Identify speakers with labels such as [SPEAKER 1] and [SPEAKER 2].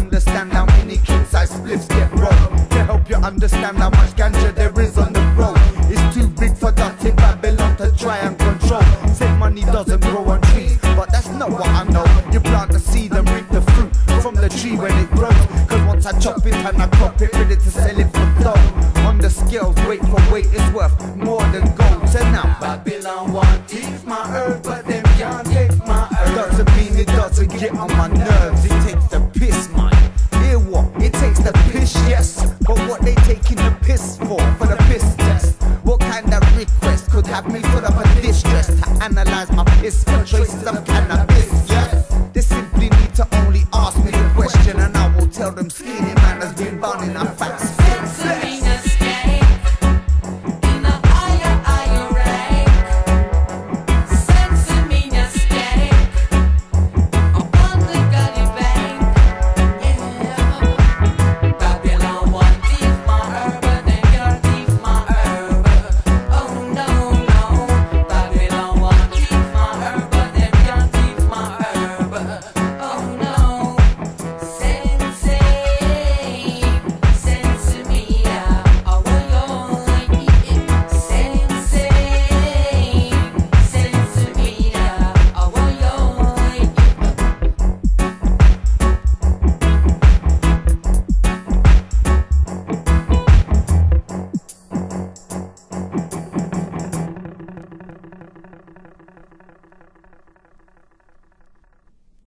[SPEAKER 1] understand how many king size spliffs get rolled. To help you understand how much ganja there is on the road. It's too big for dirty Babylon to try and control. Said money doesn't grow on trees, but that's not what I know. You plant the seed and reap the fruit from the tree when it grows. Cause once I chop it and I crop it, ready to sell it for dough. On the scales, weight for weight is worth more than gold. So now Babylon want take my herb, but them can't take my herb. Doesn't mean it doesn't get on my nerves. It takes the piss, analyze my piss for traces of cannabis? Yeah. They simply need to only ask me the question, and I will tell them skinny